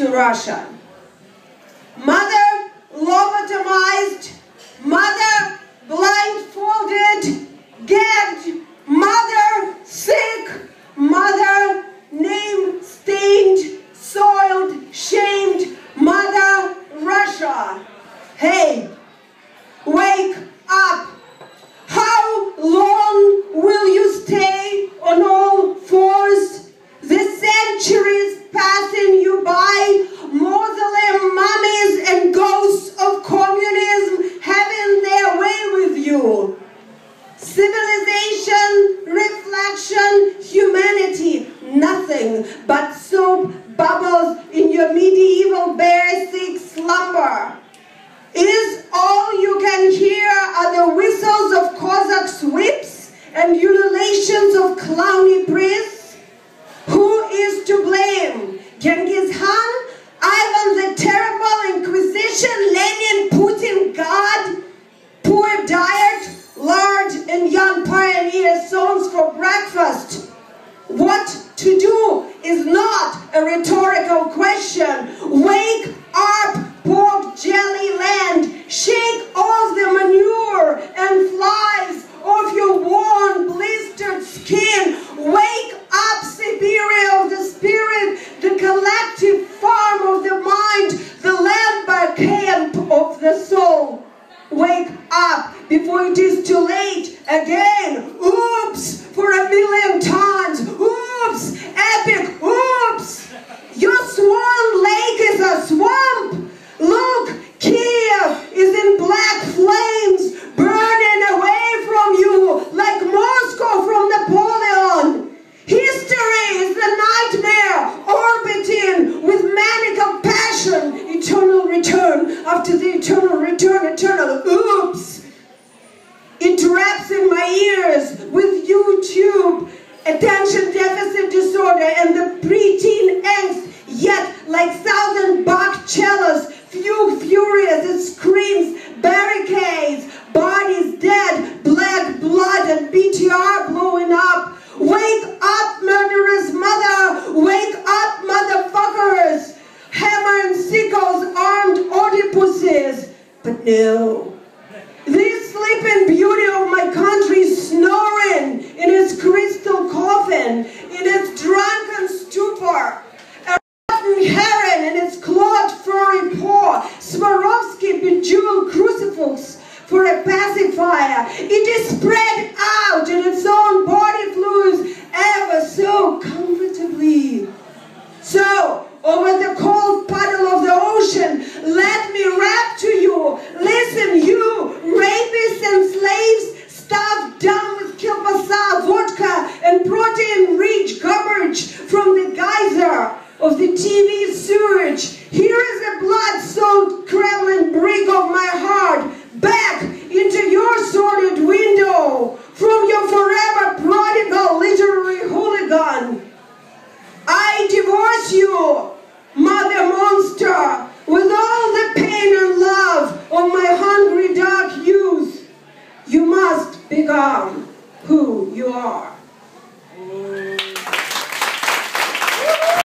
to Russia. Mother lobotomized, mother blindfolded, nothing but soap bubbles in your medieval basic slumber. Is all you can hear are the whistles of Cossack whips and ululations of clowny priests? Who is to blame? Genghis Khan? Ivan the Terrible? Inquisition? Lenin? Putin? God? Poor diet? Large and young pioneer songs for breakfast? What is not a rhetorical question. Wake up, pork jelly land. Shake off the manure and flies off your worn, blistered skin. Wake up, Siberia of the spirit, the collective farm of the mind, the land by camp of the soul. Wake up before it is too late again. Oops for a million times. Oops, after the eternal return, eternal oops. It raps in my ears with YouTube, But no. This sleeping beauty of my country snoring in its crystal coffin, in its drunken stupor. A rotten heron in its clawed furry paw. Swarovski bejeweled crucifix for a pacifier. It is must become who you are.